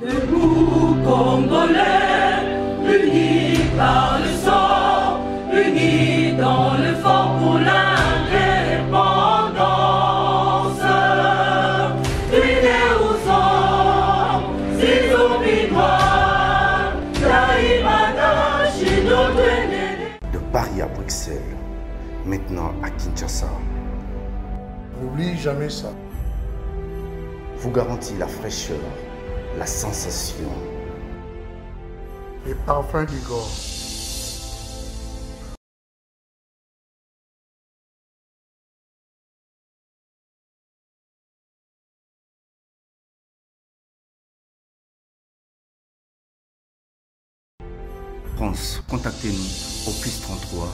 Debout, Congolais, unis par le sang, unis dans le fort pour l'indépendance. Unis aux hommes, zombies noirs, Taïmada, Chino, De Paris à Bruxelles, maintenant à Kinshasa, N'oublie jamais ça. vous garantit la fraîcheur, la sensation. Les parfums du corps. France, contactez-nous au plus 33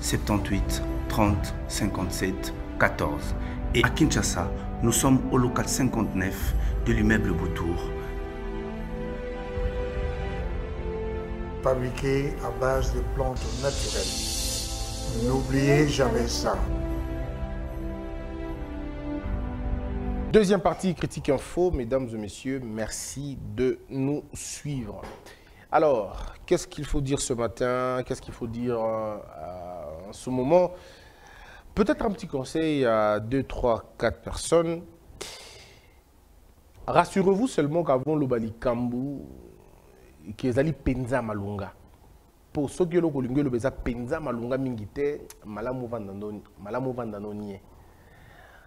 78 30 57 14. Et à Kinshasa, nous sommes au local 59 de l'immeuble Boutour. Fabriqué à base de plantes naturelles. N'oubliez jamais ça. Deuxième partie, Critique Info. Mesdames et messieurs, merci de nous suivre. Alors, qu'est-ce qu'il faut dire ce matin? Qu'est-ce qu'il faut dire euh, en ce moment? Peut-être un petit conseil à 2, 3, 4 personnes. Rassurez-vous seulement qu'avant le Bali Ezali penza malunga. Po soki eloko olingi eloba eza penza malunga mingi te malamu ovanda malamu ovanda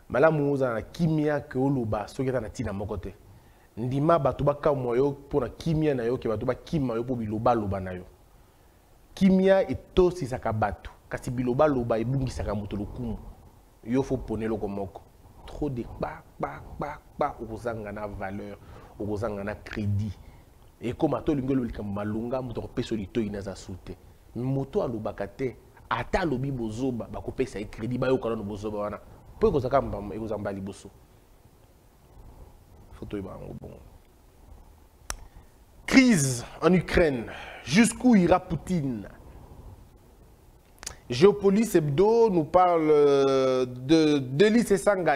malamu ozala kimia ke oloba soki eza na ntina moko te. Ndima bato bakamwa yo mpona kimia na yo ke bato bakima yo mpo bilobaloba na yo. Kimia etosisaka bato kasi bilobaloba ebungisaka moto lokumu. Yo fo pona eloko moko. Trop de kpakpakpakpa okozanga na valeur okozanga na crédit ekóma to olingi oloba likambo malunga moto akopesa litoi moto ata alobi bozoba bakopesa ye crédit bayoka nano bozoba wana. Mpo ekozaka ekozala mbala liboso? Fo toyeba yango bongo. Crise en ukraine. Jusqu'où ira poutine? Géopolis Hebdo nous parle euh, de Delis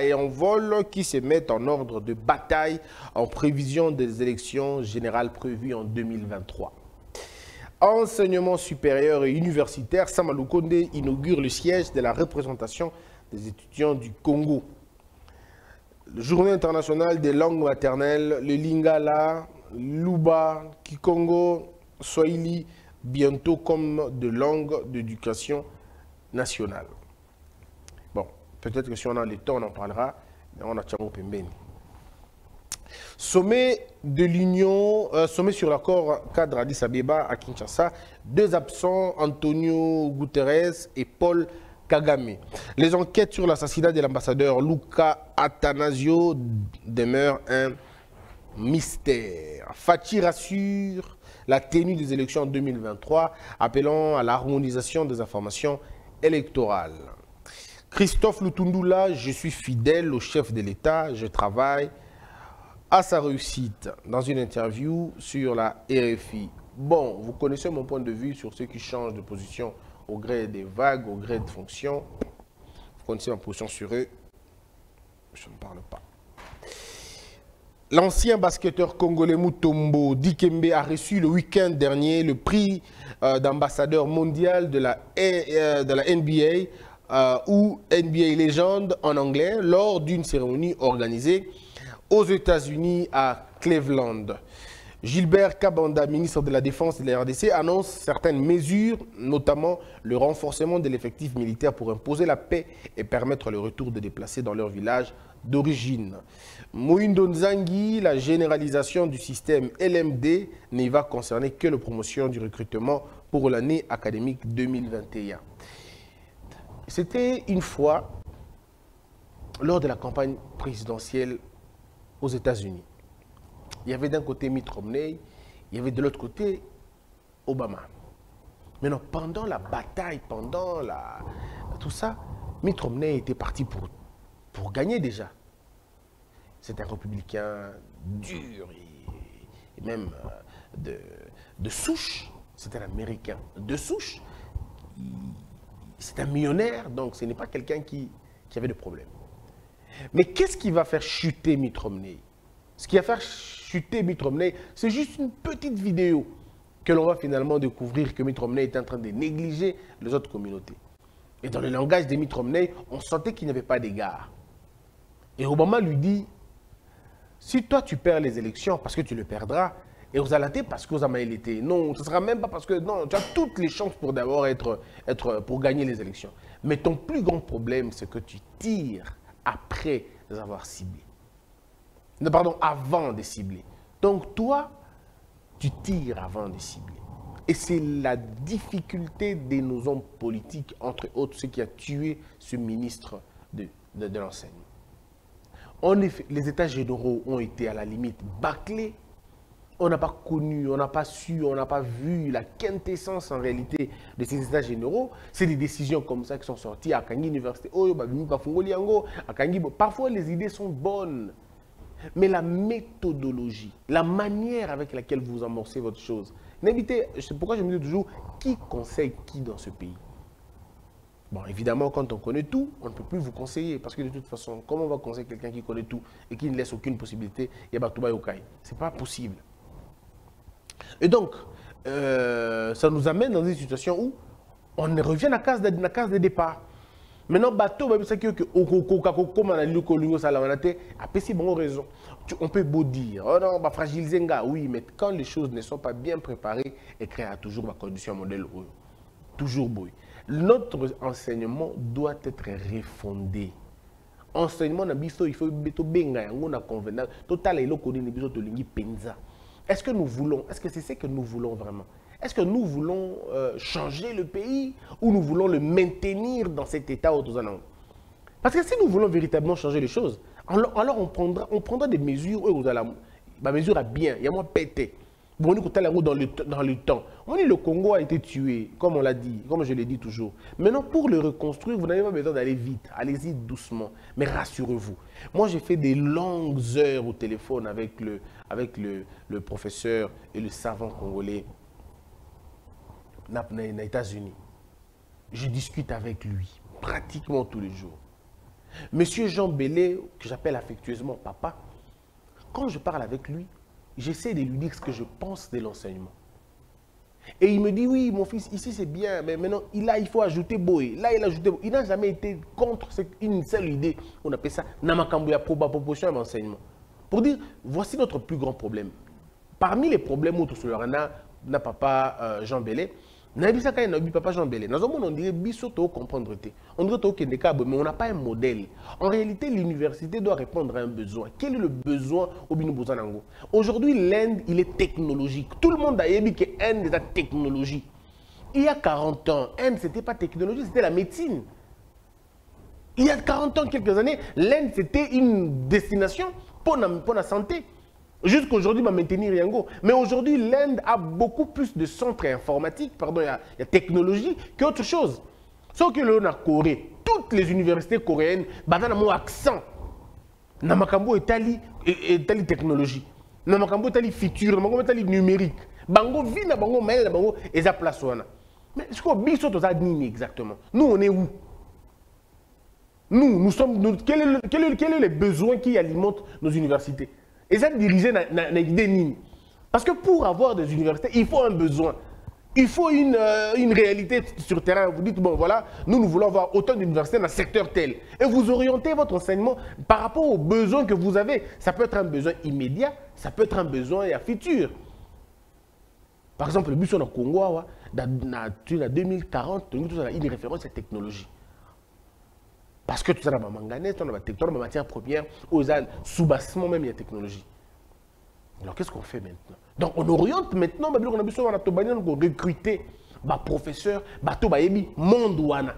et en vol qui se mettent en ordre de bataille en prévision des élections générales prévues en 2023. Enseignement supérieur et universitaire, Samalou Konde inaugure le siège de la représentation des étudiants du Congo. Journée internationale des langues maternelles, le Lingala, Luba, Kikongo, Swahili, bientôt comme de langue d'éducation nationale. Bon, peut-être que si on a le temps, on en parlera, on a Tchamo Pembeni. Sommet de l'Union, euh, sommet sur l'accord cadre Addis Abeba à Kinshasa, deux absents, Antonio Guterres et Paul Kagame. Les enquêtes sur l'assassinat de l'ambassadeur Luca Atanasio demeurent un mystère. Fatih rassure la tenue des élections en 2023, appelant à l'harmonisation des informations électorales. Christophe Lutundula, je suis fidèle au chef de l'État, je travaille à sa réussite dans une interview sur la RFI. Bon, vous connaissez mon point de vue sur ceux qui changent de position au gré des vagues, au gré de fonctions. Vous connaissez ma position sur eux. Je ne parle pas. L'ancien basketteur congolais Mutombo Dikembe a reçu le week-end dernier le prix euh, d'ambassadeur mondial de la, euh, NBA euh, ou NBA Legend en anglais lors d'une cérémonie organisée aux États-Unis à Cleveland. Gilbert Kabanda, ministre de la Défense de la RDC, annonce certaines mesures, notamment le renforcement de l'effectif militaire pour imposer la paix et permettre le retour des déplacés dans leur village d'origine. Moindo Nzangi, la généralisation du système LMD ne va concerner que la promotion du recrutement pour l'année académique 2021. C'était une fois lors de la campagne présidentielle aux États-Unis. Il y avait d'un côté Mitt Romney, il y avait de l'autre côté Obama. Maintenant, pendant la bataille, pendant la, tout ça, Mitt Romney était parti pour, pour gagner déjà. C'est un républicain dur et, même euh, de, de souche. C'est un Américain de souche. C'est un millionnaire, donc ce n'est pas quelqu'un qui, qui avait de problème. Mais qu'est-ce qui va faire chuter Mitt Romney? Ce qui va faire chuter Mitt Romney. C'est juste une petite vidéo que l'on va finalement découvrir que Mitt Romney est en train de négliger les autres communautés. Et dans le langage de Mitt Romney, on sentait qu'il n'y avait pas d'égard. Et Obama lui dit, si toi tu perds les élections, parce que tu le perdras, et aux Alatés parce que vous été. Non, ce ne sera même pas parce que non, tu as toutes les chances pour d'abord être, être pour gagner les élections. Mais ton plus grand problème, c'est que tu tires après avoir ciblés. Non, pardon, avant de cibler. Donc toi, tu tires avant de cibler. Et c'est la difficulté de nos hommes politiques, entre autres, ce qui a tué ce ministre de, de, l'enseignement. Les États généraux ont été à la limite bâclés on n'a pas connu, on n'a pas su, on n'a pas vu la quintessence en réalité de ces états généraux. C'est des décisions comme ça qui sont sorties à Kangi Université. Parfois, les idées sont bonnes. Mais la méthodologie, la manière avec laquelle vous amorcez votre chose, c'est pourquoi je me dis toujours, qui conseille qui dans ce pays? Bon, évidemment, quand on connaît tout, on ne peut plus vous conseiller. Parce que de toute façon, comment on va conseiller quelqu'un qui connaît tout et qui ne laisse aucune possibilité Ce n'est pas possible. Et donc, euh, ça nous amène dans une situation où on revient à la case de départ. Maintenant, bateau, c'est que comme on a lu que ça l'a a bon raison. On peut beau dire, oh non, bah fragiliser oui, mais quand les choses ne sont pas bien préparées, créer toujours ma condition modèle toujours beau. Notre enseignement doit être refondé. Enseignement il faut beto benga yango na convenable. Total eloko ni biso to lingi penza. Est-ce que nous voulons, est-ce que c'est ce que nous voulons vraiment? Est-ce que nous voulons euh, changer le pays ou nous voulons le maintenir dans cet état autosanant Parce que si nous voulons véritablement changer les choses, alors, on, prendra, on prendra des mesures, la mesure à bien, il y a moins pété. Dans le, dans le temps. On dit le Congo a été tué, comme on l'a dit, comme je l'ai dit toujours. Maintenant, pour le reconstruire, vous n'avez pas besoin d'aller vite. Allez-y doucement. Mais rassurez-vous. Moi, j'ai fait des longues heures au téléphone avec le, avec le, le professeur et le savant congolais aux États-Unis. Je discute avec lui pratiquement tous les jours. Monsieur Jean Bellé, que j'appelle affectueusement papa, quand je parle avec lui, j'essaie de lui dire ce que je pense de l'enseignement. Et il me dit, oui, mon fils, ici c'est bien, mais maintenant, là, il faut ajouter Boé. Là, il a ajouté Il n'a jamais été contre une seule idée. On appelle ça Namakambuya proposition à l'enseignement. Pour dire, voici notre plus grand problème. Parmi les problèmes où tout n'a papa euh, Jean Bellé, nayebisaka ye nayebi papa jean bele nazomona on dirait biso comprendre te. On dirait tokende kaka mais on n'a pas un modèle. En réalité l'université doit répondre à un besoin. Quel est le besoin au bino besoin nango? Aujourd'hui l'inde il est technologique. Tout le monde ayebi que inde eza technologie. Il y a 40 ans inde c'était pas technologie c'était la médecine. Il y a 40 ans quelques années l'inde c'était une destination pour la santé Jusqu'aujourd'hui, va maintenir Yango. Mais aujourd'hui, l'Inde a beaucoup plus de centres informatiques, pardon, il y a, technologie qu'autre chose. Sauf que l'on a Corée, toutes les universités coréennes, bah, dans mon accent. Namakambo est ali technologie. Namakambo est ali futur, Namakambo est ali numérique. Bango vit na bango mail bango et ça place Mais ce qu'on biso to exactement. Nous on est où? Nous nous sommes nous, quel est, est, quel est les besoins qui alimentent nos universités? Et ça dirigé dans l'idée Parce que pour avoir des universités, il faut un besoin. Il faut une, euh, une, réalité sur terrain. Vous dites, bon voilà, nous, nous voulons avoir autant d'universités dans le secteur tel. Et vous orientez votre enseignement par rapport aux besoins que vous avez. Ça peut être un besoin immédiat, ça peut être un besoin à futur. Par exemple, le bus au Congo, dans 2040, il y a une référence à la technologie. Parce que tout ça, dans manganèse, la technologie, dans la matière première, aux sous-bassement même, il y a technologie. Alors qu'est-ce qu'on fait maintenant? Donc on oriente maintenant, on a besoin de recruter des professeurs, des monde wana.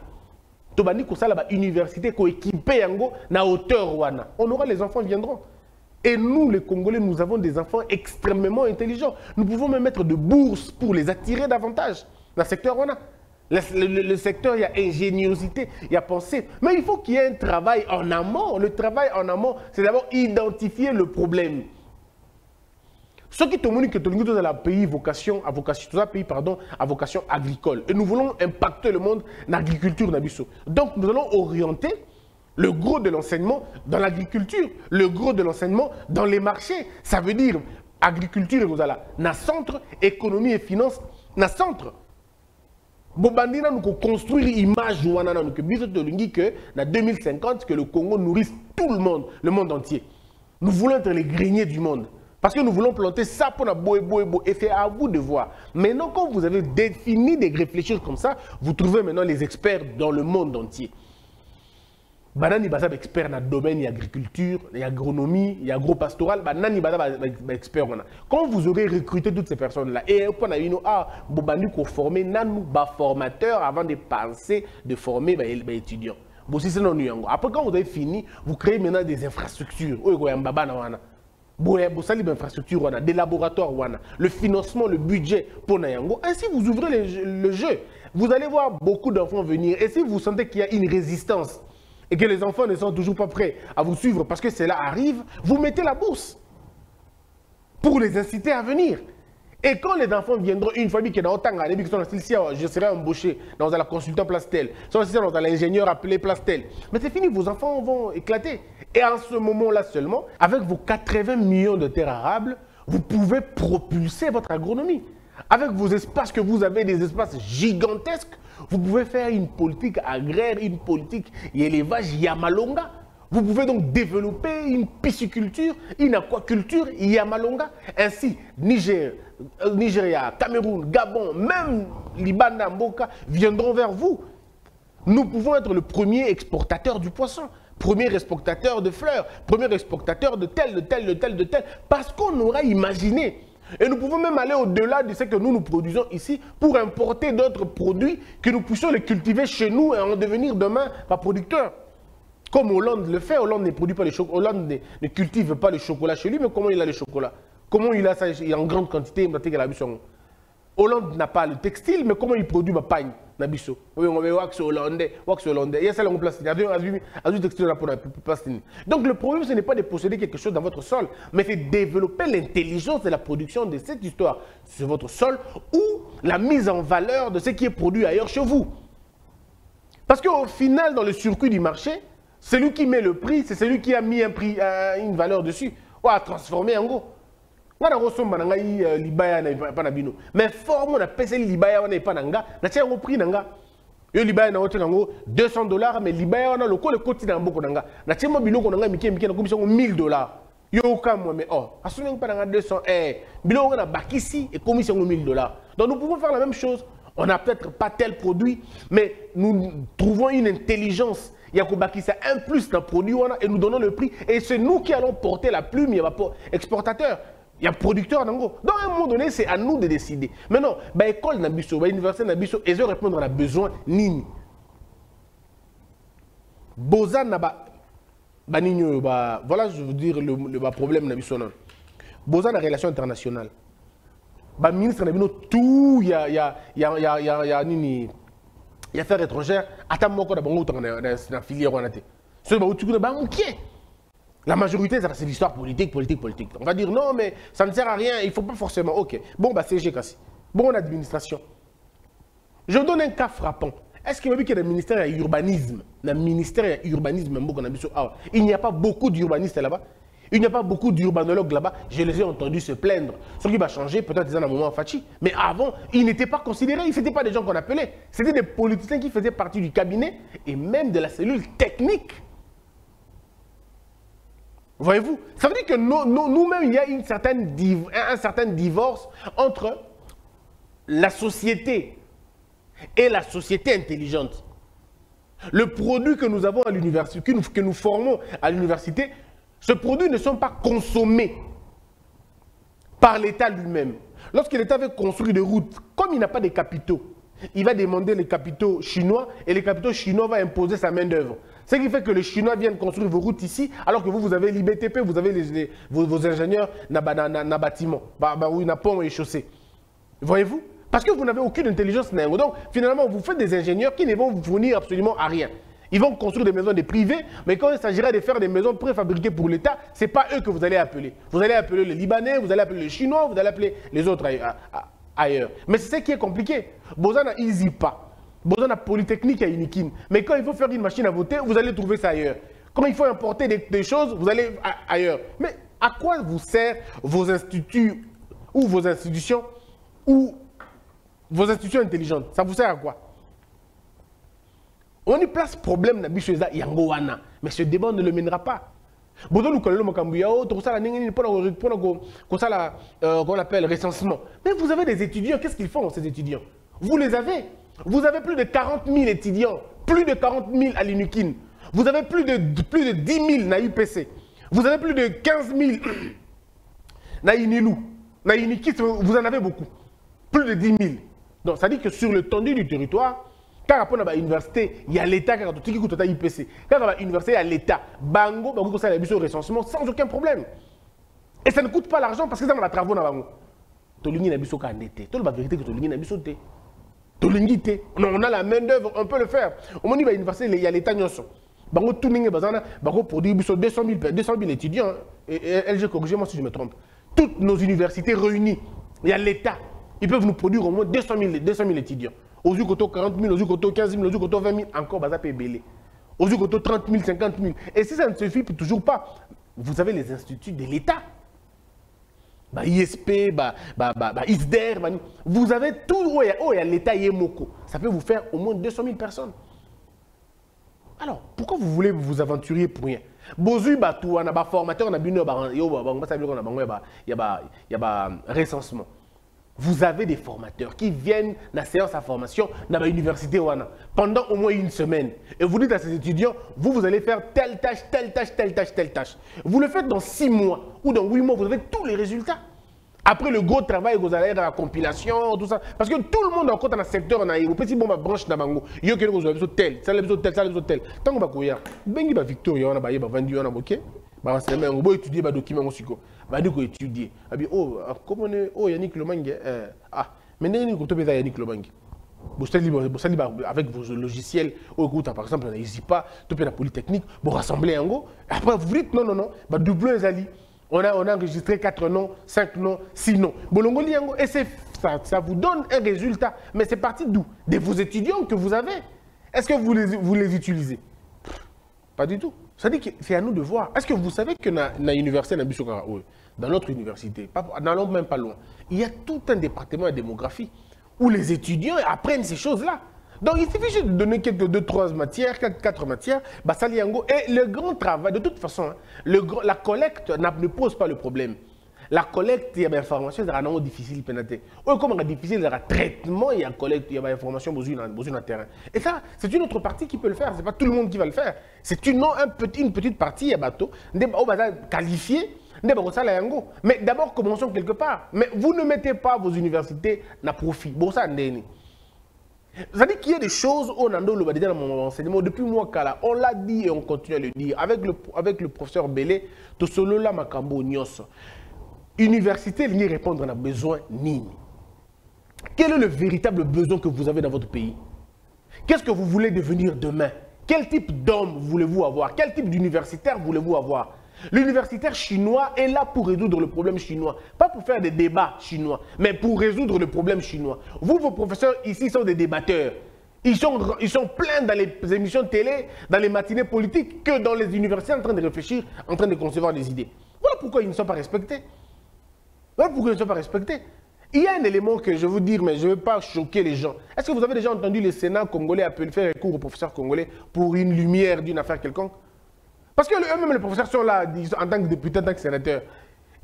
Tobani sala ba université ko équipé yango na hauteur. On aura les enfants viendront. Et nous les Congolais, nous avons des enfants extrêmement intelligents. Nous pouvons même mettre de bourses pour les attirer davantage dans le secteur wana. Le, secteur, il y a ingéniosité, il y a pensée. Mais il faut qu'il y ait un travail en amont. Le travail en amont, c'est d'abord identifier le problème. Ce qui te montre que tout le pays vocation, à vocation, tout pays, pardon, à vocation agricole. Et nous voulons impacter le monde dans l'agriculture. Donc nous allons orienter le gros de l'enseignement dans l'agriculture, le gros de l'enseignement dans les marchés. Ça veut dire agriculture ekozala na centre économie et finance na centre bobandi nanu koconstruire image wana nanu ke biso tolingi que na 2050 que le congo nourrisse tout le monde le monde entier. Nous voulons être les greniers du monde. Parce que nous voulons planter ça pour la boé boé boé et c'est à vous de voir. Maintenant quand vous avez défini de réfléchir comme ça vous trouvez maintenant les experts dans le monde entier banani baza expert na domaine agriculture ya agronomie ya agropastoral banani baza expert wana. Quand vous aurez recruté toutes ces personnes là et mpo na bino ah bobandi koformer nanu baformateur avant de penser de former baétudiant bosisi nanu yango après quand vous avez fini vous créez maintenant des infrastructures. Oyo ekoyamba bana wana. Bosali bainfrastructure wana des laboratoires le financement le budget mpo na yango ainsi vous ouvrez le jeu vous allez voir beaucoup d'enfants venir. Et si vous sentez qu'il y a une résistance et que les enfants ne sont toujours pas prêts à vous suivre parce que cela arrive, vous mettez la bourse pour les inciter à venir. Et quand les enfants viendront, une famille qui est dans dans je serai embauché dans la consultant sont dans l'ingénieur appelé Plastel. Mais c'est fini, vos enfants vont éclater. Et en ce moment-là seulement, avec vos 80 millions de terres arables, vous pouvez propulser votre agronomie. Avec vos espaces que vous avez, des espaces gigantesques, vous pouvez faire une politique agraire, une politique élevage Yamalonga. Vous pouvez donc développer une pisciculture, une aquaculture Yamalonga. Ainsi, Niger, euh, Nigeria, Cameroun, Gabon, même Liban, Mboka viendront vers vous. Nous pouvons être le premier exportateur du poisson, premier exportateur de fleurs, premier exportateur de tel, de tel, de tel, de tel, parce qu'on aura imaginé et nous pouvons même aller au-delà de ce que nous nous produisons ici pour importer d'autres produits que nous puissions les cultiver chez nous et en devenir demain pas producteurs. Comme Hollande le fait, Hollande ne produit pas le chocolat, Hollande ne, ne, cultive pas le chocolat chez lui, mais comment il a le chocolat? Comment il a ça en grande quantité Hollande n'a pas le textile, mais comment il produit ma pagne? Hollandais, hollandais. Donc le problème, ce n'est pas de posséder quelque chose dans votre sol, mais c'est développer l'intelligence de la production de cette histoire sur votre sol ou la mise en valeur de ce qui est produit ailleurs chez vous. Parce qu'au final, dans le circuit du marché, celui qui met le prix, c'est celui qui a mis un prix, euh, une valeur dessus, ou a transformé en gros. Nga na kosomba na ngai uh, libaya na epa na bino. Mais forme napeseli libaya wana epa na nga natia yango prix na nga libaya na otenga yango 200 dollars mais libaya wana lokola ekoti na maboko na nga natie mwa biloko na ngai mike mike nakomisa yango 1000 dollars. Yo okamwa mais oh asombi mpa na nga 200 eh biloko nga na bakisi ekomisi yango 1000 dollars. Donc nous pouvons faire la même chose. On n'a peut-être pas tel produit mais nous trouvons une intelligence. Il y a un plus d'un produit et nous donnons le prix. Et c'est nous qui allons porter la plume il y a exportateur il y a producteur nango. Donc à un moment donné, c'est à nous de décider. Maintenant, bah école nabiso, bah université nabiso, ils ont répondre à besoin nini. Bozan naba ba nini ba voilà je veux dire le, le ba problème nabiso non. Bozan la relation internationale. Ba ministre nabino tout il y a il y a y a y a y a nini il y a affaires étrangères, ata moko na bango tanga na filière wana te. Ce ba utuku ba inquiet. La majorité, c'est l'histoire politique, politique, politique. On va dire non, mais ça ne sert à rien, il ne faut pas forcément. Ok. Bon, bah, c'est Kassi. Bon, administration. Je donne un cas frappant. Est-ce qu'il y a un ministère de Un ministère de l'urbanisme, il n'y a pas beaucoup d'urbanistes là-bas. Il n'y a pas beaucoup d'urbanologues là-bas. Je les ai entendus se plaindre. Ce qui va changer, peut-être dans un moment Fachi. Mais avant, ils n'étaient pas considérés. Ils n'étaient pas des gens qu'on appelait. C'était des politiciens qui faisaient partie du cabinet et même de la cellule technique Voyez-vous Ça veut dire que nous-mêmes, il y a une certaine un certain divorce entre la société et la société intelligente. Le produit que nous avons à l'université, que nous, que nous formons à l'université, ce produit ne sont pas consommés par l'État lui-même. Lorsque l'État veut construire des routes, comme il n'a pas de capitaux, il va demander les capitaux chinois et les capitaux chinois vont imposer sa main-d'œuvre. Ce qui fait que les Chinois viennent construire vos routes ici, alors que vous, vous avez l'IBTP, vous avez les, vos, ingénieurs na, na, na, na bâtiment, pont et chaussée. Voyez-vous? Parce que vous n'avez aucune intelligence. Donc, finalement, vous faites des ingénieurs qui ne vont vous fournir absolument à rien. Ils vont construire des maisons des privés, mais quand il s'agira de faire des maisons préfabriquées pour l'État, ce n'est pas eux que vous allez appeler. Vous allez appeler les Libanais, vous allez appeler les Chinois, vous allez appeler les autres ailleurs. Mais c'est ce qui est compliqué. Bozana, ils pas besoin de polytechnique à Inikin. Mais quand il faut faire une machine à voter, vous allez trouver ça ailleurs. Quand il faut importer des, choses, vous allez ailleurs. Mais À quoi vous servent vos instituts ou vos institutions ou vos institutions intelligentes? Ça vous sert à quoi? On y place problème na biso eza yango wana, mais ce débat ne le mènera pas. Mais vous avez des étudiants, qu'est-ce qu'ils font ces étudiants? Vous les avez? Vous avez plus de 40 000 étudiants, plus de 40 000 à l'UNIKIN. Vous avez plus de, plus de 10 000 à UPC. Vous avez plus de 15 000 na. Na Inikit, vous en avez beaucoup. Plus de 10 000. Donc, ça dit que sur le tendu du territoire, quand on a l'université, il y a l'État qui a tout IPC. Quand on a l'université, il y a l'État. Bango, bango, ça a le recensement sans aucun problème. Et ça ne coûte pas l'argent parce que ça, on a travaux dans bango. Tolingi na biso ka ndete. Tout la vérité que tolingi na biso te. Tolingi te. On a la main d'œuvre, on peut le faire. Au moment où il y a l'université, il y a l'État nyonso. Bango tout ningue bazana, bango produit biso 200 000 200 000 étudiants. Et, et LG corrigez-moi si je me trompe. Toutes nos universités réunies, il y a l'État. Ils peuvent nous produire au moins 200 000, 200 000 étudiants. Aux Koto 40 000, aux Koto 15 000, aux Koto 20 000, encore baza belé. Aux Koto 30 000, 50 000. Et si ça ne suffit toujours pas, vous avez les instituts de l'État. Bah, ISP, bah, bah, bah, ISDER, vous avez tout, oh, il y a, a l'État Yemoko. Ça peut vous faire au moins 200 000 personnes. Alors, pourquoi vous voulez vous aventurer pour rien? Bozui Batou, on a des formateurs, on a bino, il y a recensement. Vous avez des formateurs qui viennent la séance à formation dans l'université pendant au moins une semaine. Et vous dites à ces étudiants, vous, vous allez faire telle tâche, telle tâche, telle tâche, telle tâche. Vous le faites dans six mois ou dans huit mois, vous avez tous les résultats. Après le gros travail, vous allez dans la compilation, tout ça. Parce que tout le monde encore dans le secteur, on a une petite bombe branche dans bango. Yo que vous avez besoin tel, ça besoin tel, ça besoin tel. Tant que vous avez Victoria, on a vendu, on a même on étudier ba document aussi Ba dit ko étudier. Abi oh comment on est oh Yannick Lomangue euh, ah mais n'est ni ko to beza Yannick Lomangue. Vous allez avec vos logiciels, goût, par exemple, n'hésitez pas, tout la polytechnique, vous rassemblez en go. Après, vous dites non, non, non, double les alliés. On a, on a enregistré 4 noms, 5 noms, 6 noms. Et ça, ça vous donne un résultat. Mais c'est parti d'où? De vos étudiants que vous avez. Est-ce que vous vous les utilisez? Pas du tout. Ça dit que c'est à nous de voir. Est-ce que vous savez que dans l'université dans notre université, n'allons même pas loin, il y a tout un département de démographie où les étudiants apprennent ces choses-là. Donc il suffit juste de donner quelques deux, trois matières, quatre, quatre matières, Et le grand travail, de toute façon, hein, la collecte ne pose pas le problème. La collecte, il y a des informations, c'est vraiment difficile. Ou comme c'est difficile, il y a traitement, il y a collecte, il y a des informations, besoin d'un terrain. Et ça, c'est une autre partie qui peut le faire. Ce n'est pas tout le monde qui va le faire. C'est une, un petit, une petite partie, il y a bateau, qualifié. Mais d'abord, commençons quelque part. Mais vous ne mettez pas vos universités à profit. Bon, ça, c'est-à-dire qu'il y a des choses, on a dit dans mon enseignement, depuis moi, on l'a dit et on continue à le dire. Avec le, avec le professeur Bélé, tout solo là. Université, il répondre à un besoin nini. Quel est le véritable besoin que vous avez dans votre pays? Qu'est-ce que vous voulez devenir demain? Quel type d'homme voulez-vous avoir? Quel type d'universitaire voulez-vous avoir? L'universitaire chinois est là pour résoudre le problème chinois. Pas pour faire des débats chinois, mais pour résoudre le problème chinois. Vous, vos professeurs ici sont des débatteurs. Ils sont, ils sont pleins dans les émissions télé, dans les matinées politiques, que dans les universités en train de réfléchir, en train de concevoir des idées. Voilà pourquoi ils ne sont pas respectés. Voilà pourquoi ils ne sont pas respectés. Il y a un élément que je veux dire, mais je ne veux pas choquer les gens. Est-ce que vous avez déjà entendu le Sénat congolais appeler faire un cours aux professeurs congolais pour une lumière d'une affaire quelconque? Parce que eux-mêmes, les professeurs sont là, en tant que députés, en tant que sénateurs.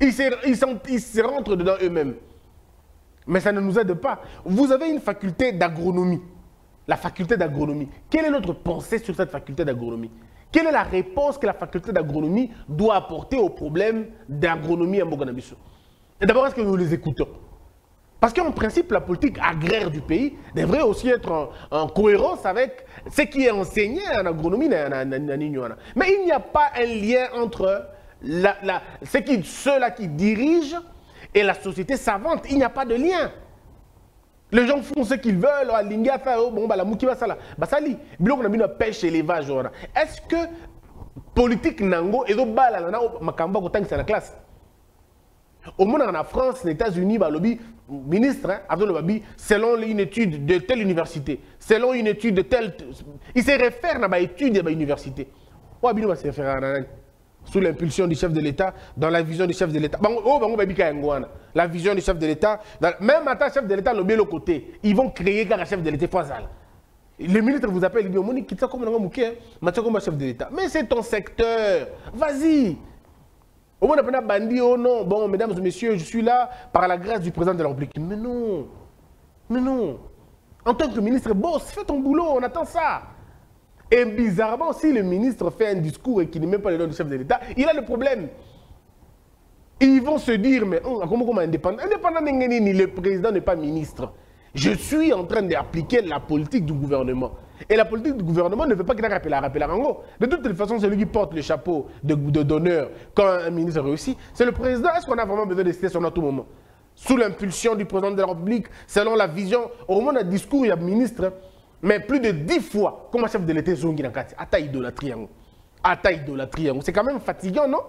Ils se, rentrent dedans eux-mêmes. Mais ça ne nous aide pas. Vous avez une faculté d'agronomie. La faculté d'agronomie. Quelle est notre pensée sur cette faculté d'agronomie? Quelle est la réponse que la faculté d'agronomie doit apporter aux problèmes d'agronomie à Moganabiso d'abord, est-ce que nous les écoutons parce qu'en principe, la politique agraire du pays devrait aussi être en, cohérence avec ce qui est enseigné en agronomie. Mais il n'y a pas un lien entre la, ceux-là qui dirigent et la société savante. Il n'y a pas de lien. Les gens font ce qu'ils veulent, oh, bah, la moukiba ça là. Bah, ça lit. a pêche élevage. Est-ce que politique nango, et donc, bah, là, la classe? Au monde en France, les États-Unis, lobby, ministre, hein, le selon une étude de telle université, selon une étude de telle. Il se réfère à une étude de l'université. Ou se réfère à sous l'impulsion du chef de l'État, dans la vision du chef de l'État. Oh. La vision du chef de l'État, même à chef de l'État, le bien le côté, ils vont créer quand chef de l'État. Le ministre vous appelle, il dit, comme chef de l'État. Mais c'est ton secteur, vas-y. Au moins, on a bandit, oh non, bon, mesdames et messieurs, je suis là par la grâce du président de la République. Mais non, mais non. En tant que ministre, boss, fais ton boulot, on attend ça. Et bizarrement, si le ministre fait un discours et qu'il n'est même pas le nom du chef de l'État, il a le problème. Ils vont se dire, mais oh, comment comment indépendant Indépendant, le président n'est pas ministre. Je suis en train d'appliquer la politique du gouvernement. Et la politique du gouvernement ne veut pas qu'il rappelle à Rango. De toute façon, celui qui porte le chapeau de d'honneur quand un ministre réussit, c'est le président. Est-ce qu'on a vraiment besoin de citer son à tout moment? Sous l'impulsion du président de la République, selon la vision, au moment d'un discours, il y a ministre, mais plus de dix fois, comme chef de l'État, Zongi Nakati, Ata idolâtrie. yango. Ata idolâtrie. yango. C'est quand même fatigant, non?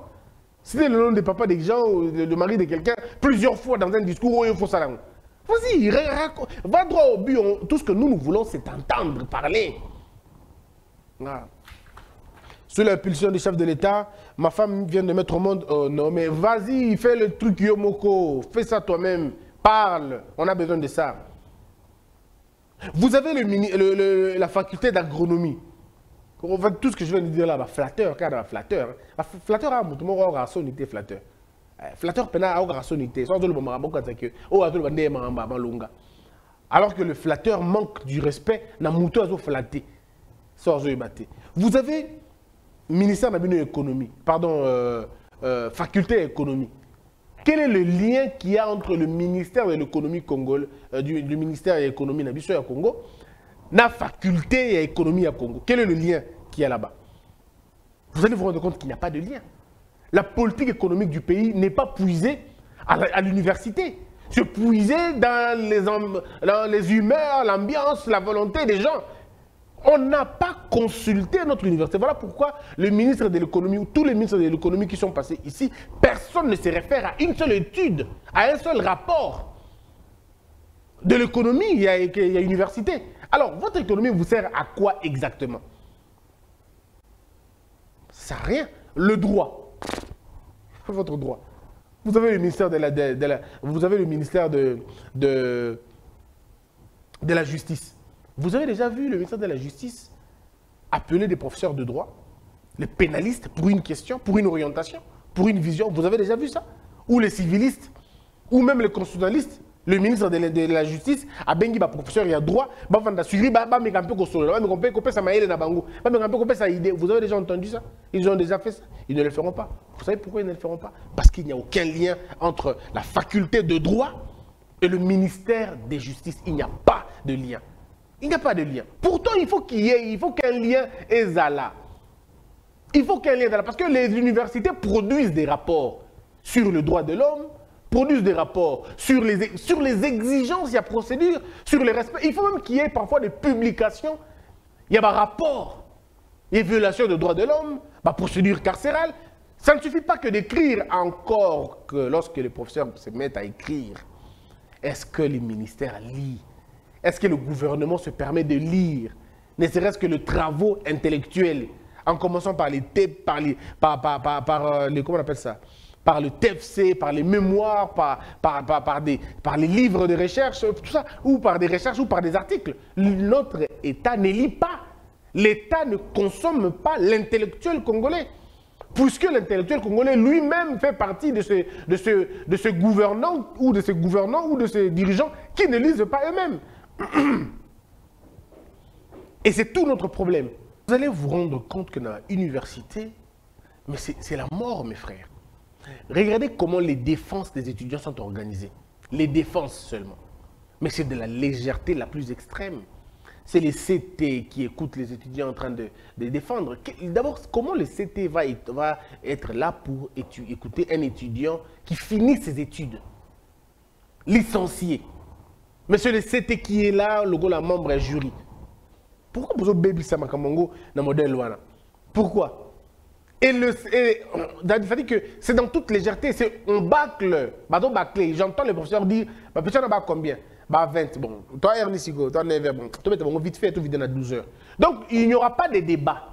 Citer le nom de papa des gens, le, mari de quelqu'un, plusieurs fois dans un discours, oh, il faut ça. Vas-y, va droit au but. tout ce que nous, nous voulons, c'est entendre parler. Voilà. Sous l'impulsion du chef de l'État, ma femme vient de mettre au monde. Non, mais vas-y, fais le truc Yomoko. Fais ça toi-même. Parle. On a besoin de ça. Vous avez le la faculté d'agronomie. Tout ce que je viens de dire là, flatteur, car flatteur. F- flatteur, ah, mutu moko aoka sonité flatteur. Eh, Flatteur, longa. Alors que le flatteur manque du respect, na mutu azo flatté. Soit azo ébatté. Vous avez ministère de l'économie, pardon, euh, euh, faculté économie. Quel est le lien qu'il y a entre le ministère de l'économie congolais, euh, du, ministère de l'économie Nabiso ya Congo, la faculté et économie à Congo? Quel est le lien qu'il y a là-bas? Vous allez vous rendre compte qu'il n'y a pas de lien. La politique économique du pays n'est pas puisée à l'université. C'est puisé dans les, humeurs, l'ambiance, la volonté des gens. On n'a pas consulté notre université. Voilà pourquoi le ministre de l'économie ou tous les ministres de l'économie qui sont passés ici, personne ne se réfère à une seule étude, à un seul rapport de l'économie, il y, a, il université. Alors, votre économie vous sert à quoi exactement? Ça rien. Le droit. Votre droit. Vous avez le ministère de la, de- de la- vous avez le ministère de, de, de la justice. Vous avez déjà vu le ministère de la justice appeler des professeurs de droit, les pénalistes pour une question, pour une orientation, pour une vision? Vous avez déjà vu ça? Ou les civilistes, ou même les constitutionnalistes. Le ministre de la, de la justice a bengi ba professeur il y a droit, ba vanda suivi ba ba meka mpe ko solo, ba meka mpe ko pesa maele na bango, idée. Vous avez déjà entendu ça? Ils ont déjà fait ça. Ils ne le feront pas. Vous savez pourquoi ils ne le feront pas? Parce qu'il n'y a aucun lien entre la faculté de droit et le ministère des justices. Il n'y a pas de lien. Il n'y a pas de lien. Pourtant, il faut qu'il y ait, il faut qu'un lien là. Il faut qu'un lien. Parce que les universités produisent des rapports sur le droit de l'homme, produisent des rapports sur les, sur les exigences, il y a procédure, sur les respects. Il faut même qu'il y ait parfois des publications. Il y a un rapport. Il y a violation des droits de l'homme, ma procédure carcérale. Ça ne suffit pas que d'écrire encore que lorsque les professeurs se mettent à écrire, est-ce que les ministères lisent Est-ce que le gouvernement se permet de lire? Ne serait-ce que les travaux intellectuels, en commençant par les par les, par, par, par, par, euh, les, comment on appelle ça? Par le TFC, par les mémoires, par, les livres de recherche, tout ça, ou par des recherches, ou par des articles. Notre État ne lit pas. L'État ne consomme pas l'intellectuel congolais. Puisque l'intellectuel congolais lui-même fait partie de ce, de, ce, de ce gouvernant, ou de ces gouvernants, ou de ces dirigeants qui ne lisent pas eux-mêmes. Et c'est tout notre problème. Vous allez vous rendre compte que dans l'université, mais c'est la mort, mes frères. Regardez comment les défenses des étudiants sont organisées. Les défenses seulement. Mais c'est de la légèreté la plus extrême. C'est les CT qui écoutent les étudiants en train de, de défendre. D'abord, comment le CT va être, va être là pour écouter un étudiant qui finit ses études? Licencié. Monsieur le CT qui est là, le gars, la membre est jury. Pourquoi vous avez baby Samakamongo dans le modèle Pourquoi? Et le, et, que c'est dans toute légèreté, c'est on bâcle, pardon bâclé. J'entends les professeurs dire, bah peut-être on a combien? Bah 20, bon. Toi Ernest Sigo, toi 9 bon. Toi mettez bon vite fait, tout vite dans 12 heures. Donc il n'y aura pas de débat.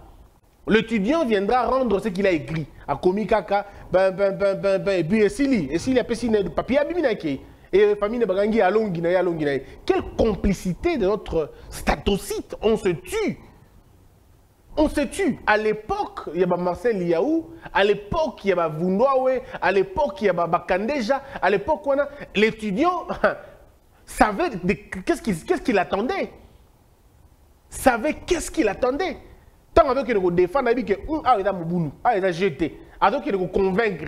L'étudiant viendra rendre ce qu'il a écrit. A commis caca, ben, ben, ben, ben, ben, et puis Essili, Essili a pesé le papier à Biminaki. Et famille de Bagangi à Longina, à Longina. Quelle complicité de notre statocyte. On se tue. On se tue. À l'époque, il y avait Marcel Yaou. À l'époque, il y avait Vundoawe. À l'époque, il y avait Bakandeja. À l'époque, l'étudiant savait qu'est-ce qu'il qu qu attendait. Savait qu'est-ce qu'il attendait. Tant avec le défendre, il que ah, il a Mouboulou, ah, il a jeté. Alors qu'il convaincre,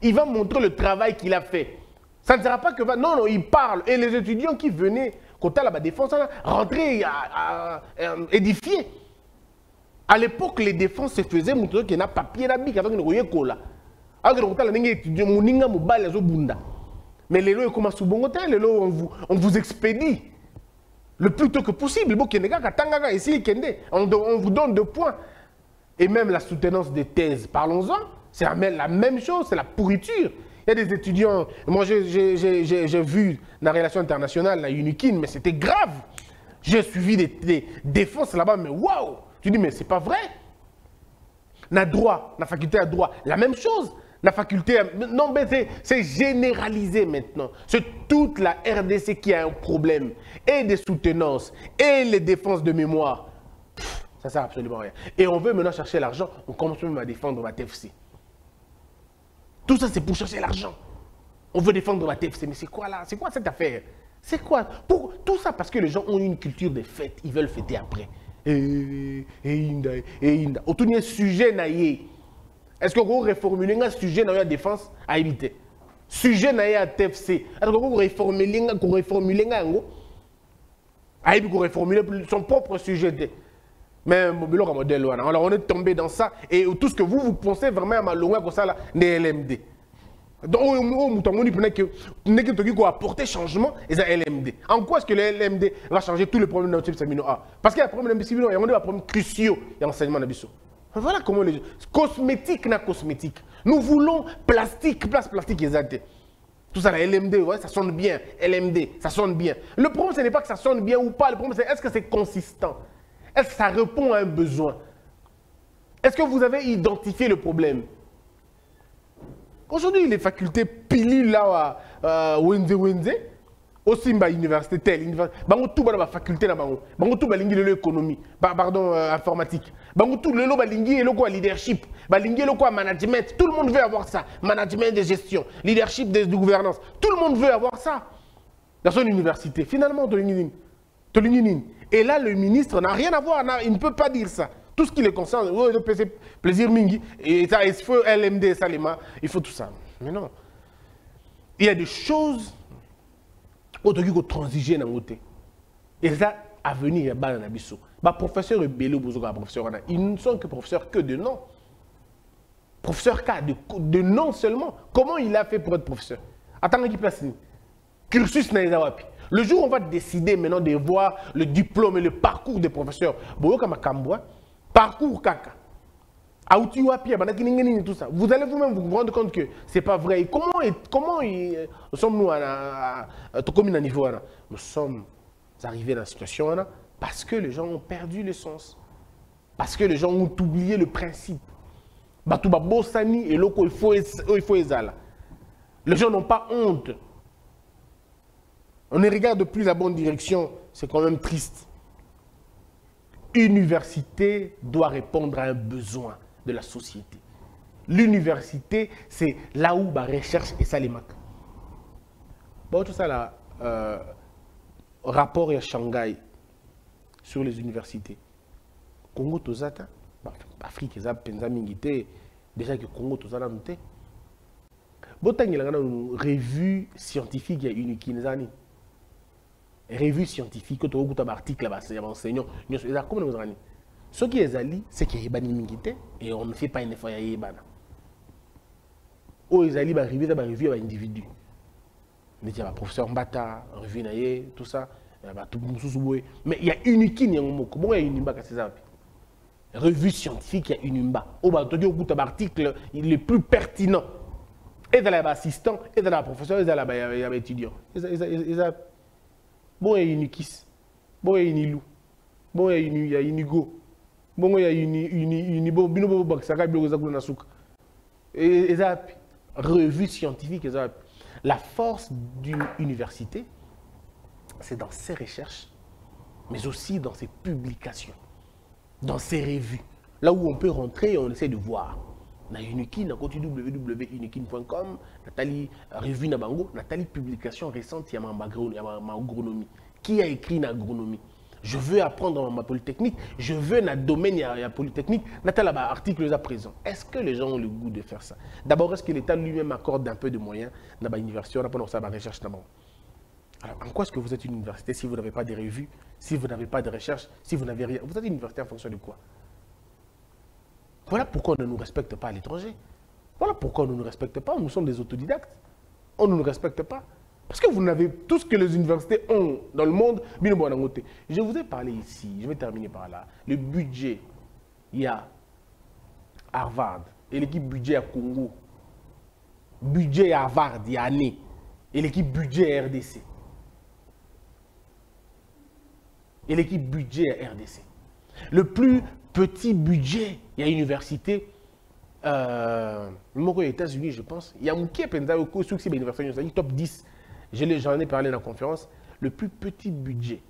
il va montrer le travail qu'il a fait. Ça ne sera pas que. Non, non, il parle. Et les étudiants qui venaient, côté la défense, rentrer, à, à, édifier. À l'époque, les défenses se faisaient montrer qu'il y a papier là, qu'il y a un cola. Alors que les étudiants, moninga mobile, les bunda. Mais les lois, comme à les lois, on vous, on vous expédie le plus tôt que possible. On vous donne deux points. Et même la soutenance des thèses, parlons-en, c'est la même chose, c'est la pourriture. Il y a des étudiants, moi j'ai vu la relation internationale, la Unikin, mais c'était grave. J'ai suivi des, défenses là-bas, mais waouh Tu dis, mais c'est pas vrai. La droit, la faculté à droit, la même chose. La faculté, non, mais c'est généralisé maintenant. C'est toute la RDC qui a un problème. Et des soutenances, et les défenses de mémoire. ça sert absolument à rien. Et on veut maintenant chercher l'argent, on commence même à défendre la TFC. Tout ça, c'est pour chercher l'argent. On veut défendre la TFC, mais c'est quoi là? C'est quoi cette affaire? C'est quoi? Pour, Tout ça parce que les gens ont une culture de fête, ils veulent fêter après. Et, et inda, et inda. Autour d'un sujet naïe. Est-ce que vous reformulez un sujet dans la défense à éviter? Sujet naïe à TFC. Est-ce que vous reformulez un reformulez un à reformuler son propre sujet mais alors on est tombé dans ça et tout ce que vous vous pensez vraiment à Malonga comme ça là n'est LMD donc on peut apporter changement et ça LMD en quoi est-ce que le LMD va changer tous les problèmes de notre Samino A? Parce qu'il y a un problème de Samino il y a un problème cruciaux dans l'enseignement de voilà comment les cosmétique na cosmétique. Nous voulons plastique place plastique exact. Tout ça, la LMD, ouais, ça sonne bien. LMD, ça sonne bien. Le problème, ce n'est pas que ça sonne bien ou pas. Le problème, c'est est-ce que c'est consistant? Est-ce que ça répond à un besoin? Est-ce que vous avez identifié le problème? Aujourd'hui, les facultés pilulent là, à Wenze Wenze, aussi à l'université telle, bango tout ba faculté na bango, bango tout ba lingi le économie, pardon euh, informatique, bango tout le lo ba lingi le quoi leadership, ba lingi le quoi management, tout le monde veut avoir ça, management de gestion, leadership de, gouvernance, tout le monde veut avoir ça. Dans son université. Finalement, de lingi, de lingi, et là, le ministre n'a rien à voir, il ne peut pas dire ça. Tout ce qui le concerne, oh, plaisir mingi, et ça, il faut LMD, Salima, il faut tout ça. Mais non. Il y a des choses il faut transiger dans le Et ça, à venir, il y a des choses. Les professeurs Bello professeur, ils ne sont que professeurs que de nom. Professeur K, de, de nom seulement. Comment il a fait pour être professeur? Attends, qui place Cursus Naïzawapi. Le jour où on va décider maintenant de voir le diplôme et le parcours des professeurs, parcours kaka. Tout ça. Vous allez vous-même vous rendre compte que ce n'est pas vrai. comment, comment sommes-nous à, à, niveau Nous sommes arrivés dans la situation parce que les gens ont perdu le sens. Parce que les gens ont oublié le principe. et il faut Les gens n'ont pas honte on ne regarde plus la bonne direction, c'est quand même triste. L'université doit répondre à un besoin de la société. L'université, c'est là où la recherche et ça les Bon, tout ça là, euh, rapport à Shanghai sur les universités. Congo tozata, Afrique penza mingité, déjà que Congo tozala nous Botangela na revue scientifique ya unikinzani revue scientifique tokokuta baarticle ya baenseignant nyonso eza comme kozanga nini? Soki ezali seke eyebani et on ne fait pas un effort ya yebana. Oyo ezali barevue eza barevue ya baindividu neti ya baprofesseur mbata revue na ye tout ça bato mosusu boye. Mais ya unikine yango moko. Bongo revue scientifique ya unimba oyo bato toki kokuta baarticle le plus pertinent ezala ya baassistant ezala ya baprofesseur ezala ya baétudiant eza bon ya unikis bon ya unilu bon ya unigo bongo ya uni uni uni bino bo bakisaka biloko eza kuna na suka eza wapi revue scientifique eza wapi la force d'une université c'est dans ses recherches mais aussi dans ses publications dans ses revues. Là où on peut rentrer et on essaie de voir na unikin nakoti www.unikin.com natali revue na bango natali publication récente ya ma- agronomie. Qui a écrit na agronomie? Je veux apprendre ma polytechnique je veux na domaine ya, ya polytechnique. Natala ba article eza présent. Est-ce que les gens ont le goût de faire ça? D'abord est-ce que l'état lui-même accorde un peu de moyens na ba université? On a pas ça ba recherche alors, en quoi est-ce que vous êtes une université si vous n'avez pas de revues, si vous n'avez pas de recherche, si vous n'avez rien? Vous êtes une université en fonction de quoi? Voilà pourquoi on ne nous respecte pas à l'étranger. Voilà pourquoi on ne nous respecte pas. Nous sommes des autodidactes. On ne nous respecte pas. Parce que vous n'avez tout ce que les universités ont dans le monde. Je vous ai parlé ici, je vais terminer par là. Le budget, il y a Harvard et l'équipe budget à Congo. Budget à Harvard, il y a année. Et l'équipe budget à RDC. et l'équipe budget à RDC. Le plus petit budget, il y a université, euh, moko aux États-Unis, je pense. Il y a Mouké Penza, au succès de l'université, top 10. Je l'ai- J'en ai parlé dans la conférence. Le plus petit budget,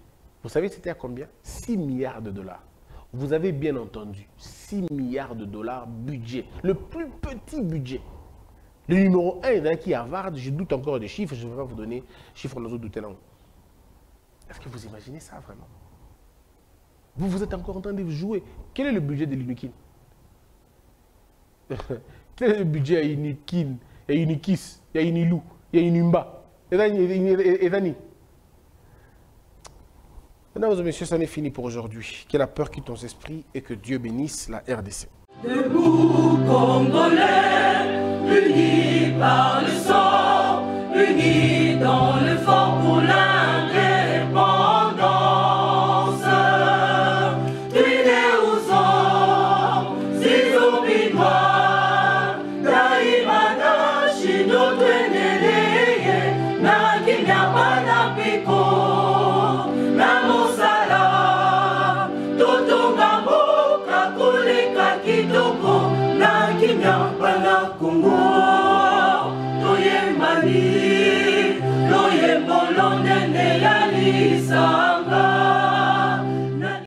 vous savez, c'était à combien? 6 milliards de dollars. Vous avez bien entendu, 6 milliards de dollars budget. Le plus petit budget. Le numéro 1 est qui Harvard, je doute encore des chiffres, je ne vais pas vous donner chiffres dans douter là. Est-ce que vous imaginez ça vraiment? Vous, vous êtes encore en train de jouer. Quel est le budget de l'Unikin? Quel est le budget à Unikin? Il y a Unikis, il y a Unilou, il y a Unimba. Et Dani. Mesdames et messieurs, c'en est fini pour aujourd'hui. Que la peur quitte ton esprit et que Dieu bénisse la RDC. Debout Congolais, unis par le sang, unis